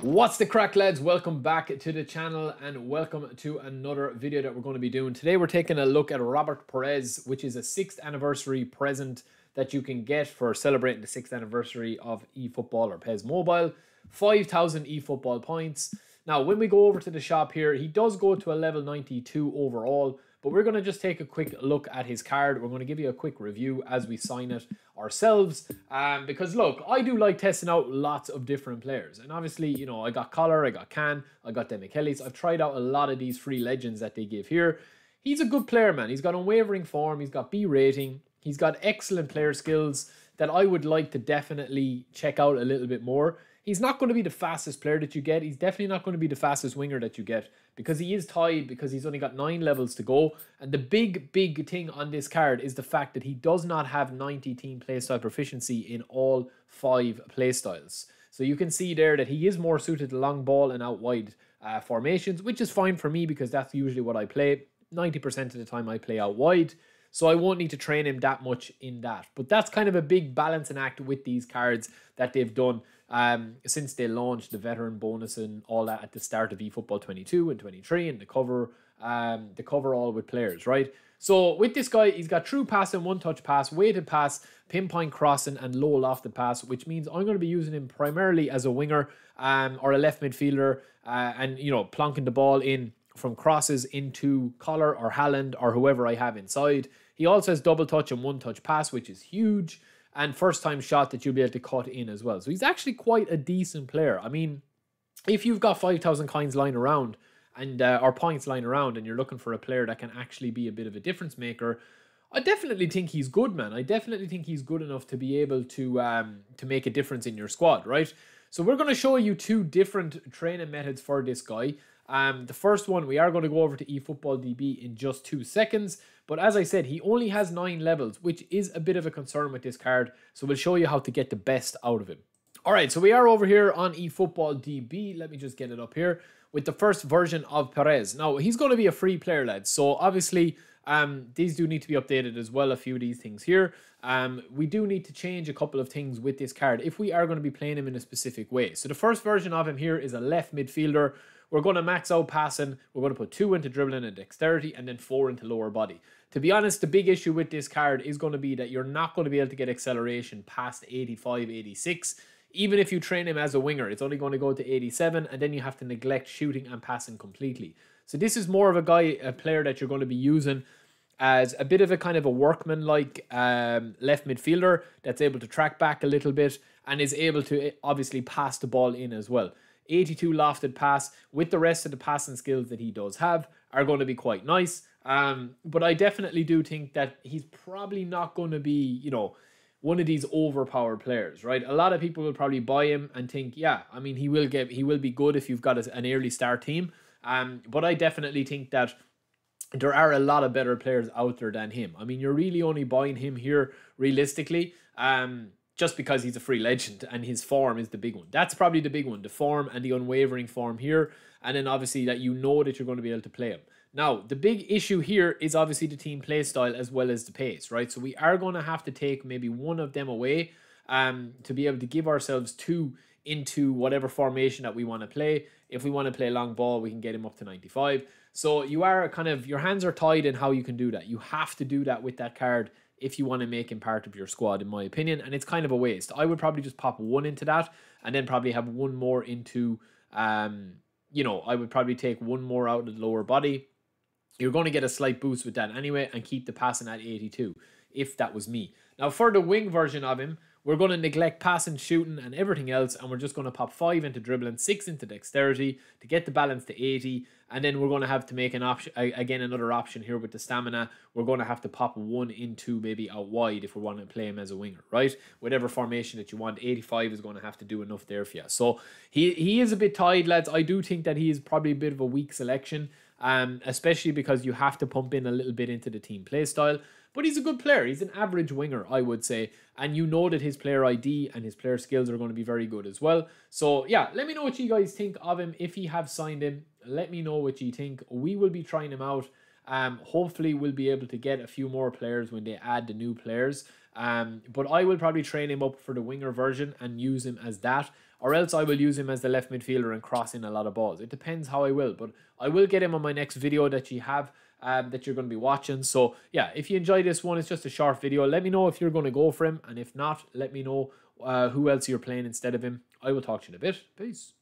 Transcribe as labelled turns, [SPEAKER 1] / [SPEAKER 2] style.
[SPEAKER 1] What's the crack lads? Welcome back to the channel and welcome to another video that we're going to be doing. Today we're taking a look at Robert Pirès, which is a 6th anniversary present that you can get for celebrating the 6th anniversary of eFootball or PES Mobile. 5,000 eFootball points. Now when we go over to the shop here, he does go to a level 92 overall, but we're going to just take a quick look at his card. We're going to give you a quick review as we sign it ourselves. Um, because look, I do like testing out lots of different players. And obviously, you know, I got Koller, I got Kahn, I got Demichelis. I've tried out a lot of these free legends that they give here. He's a good player, man. He's got unwavering form. He's got B rating. He's got excellent player skills that I would like to definitely check out a little bit more. He's not going to be the fastest player that you get. He's definitely not going to be the fastest winger that you get because he is tied because he's only got nine levels to go. And the big, big thing on this card is the fact that he does not have 90 team playstyle proficiency in all five playstyles. So you can see there that he is more suited to long ball and out wide uh, formations, which is fine for me because that's usually what I play. 90% of the time I play out wide. So I won't need to train him that much in that. But that's kind of a big balancing act with these cards that they've done um, since they launched the veteran bonus and all that at the start of eFootball 22 and 23 and the cover um, the cover all with players, right? So with this guy, he's got true passing, one touch pass, weighted pass, pinpoint crossing, and low lofted pass, which means I'm going to be using him primarily as a winger um, or a left midfielder, uh, and you know plonking the ball in from crosses into Koller or Haaland or whoever I have inside. He also has double touch and one touch pass, which is huge and first time shot that you'll be able to cut in as well. So he's actually quite a decent player. I mean, if you've got 5,000 coins lying around and uh, or points lying around and you're looking for a player that can actually be a bit of a difference maker, I definitely think he's good, man. I definitely think he's good enough to be able to um, to make a difference in your squad, right? So we're going to show you two different training methods for this guy. Um, the first one, we are going to go over to eFootball DB in just two seconds. But as I said, he only has nine levels, which is a bit of a concern with this card. So we'll show you how to get the best out of him. All right, so we are over here on eFootball DB. Let me just get it up here with the first version of Pirès. Now, he's going to be a free player, lads. So obviously, um, these do need to be updated as well, a few of these things here. Um, we do need to change a couple of things with this card if we are going to be playing him in a specific way. So the first version of him here is a left midfielder we're going to max out passing. We're going to put two into dribbling and dexterity and then four into lower body. To be honest, the big issue with this card is going to be that you're not going to be able to get acceleration past 85, 86. Even if you train him as a winger, it's only going to go to 87 and then you have to neglect shooting and passing completely. So this is more of a guy, a player that you're going to be using as a bit of a kind of a workman-like um, left midfielder that's able to track back a little bit and is able to obviously pass the ball in as well. 82 lofted pass with the rest of the passing skills that he does have are going to be quite nice. Um, but I definitely do think that he's probably not going to be, you know, one of these overpowered players, right? A lot of people will probably buy him and think, yeah, I mean, he will get, he will be good if you've got an early start team. Um, but I definitely think that there are a lot of better players out there than him. I mean, you're really only buying him here realistically. Um, just because he's a free legend and his form is the big one. That's probably the big one, the form and the unwavering form here. And then obviously that you know that you're going to be able to play him. Now, the big issue here is obviously the team play style as well as the pace, right? So we are going to have to take maybe one of them away um, to be able to give ourselves two into whatever formation that we want to play. If we want to play long ball, we can get him up to 95. So you are kind of, your hands are tied in how you can do that. You have to do that with that card if you want to make him part of your squad, in my opinion. And it's kind of a waste. I would probably just pop one into that and then probably have one more into, um, you know, I would probably take one more out of the lower body. You're going to get a slight boost with that anyway and keep the passing at 82 if that was me. Now, for the wing version of him, we're going to neglect passing, shooting, and everything else, and we're just going to pop 5 into dribbling, 6 into dexterity to get the balance to 80, and then we're going to have to make an option, again, another option here with the stamina. We're going to have to pop 1 into maybe out wide if we want to play him as a winger, right? Whatever formation that you want, 85 is going to have to do enough there for you. So he, he is a bit tied, lads. I do think that he is probably a bit of a weak selection, um, especially because you have to pump in a little bit into the team play style. But he's a good player. He's an average winger, I would say. And you know that his player ID and his player skills are going to be very good as well. So, yeah, let me know what you guys think of him. If you have signed him, let me know what you think. We will be trying him out. Um, hopefully, we'll be able to get a few more players when they add the new players. Um, but I will probably train him up for the winger version and use him as that, or else I will use him as the left midfielder and cross in a lot of balls. It depends how I will, but I will get him on my next video that you have. Um, that you're going to be watching. So yeah, if you enjoy this one, it's just a short video. Let me know if you're going to go for him, and if not, let me know uh, who else you're playing instead of him. I will talk to you in a bit. Peace.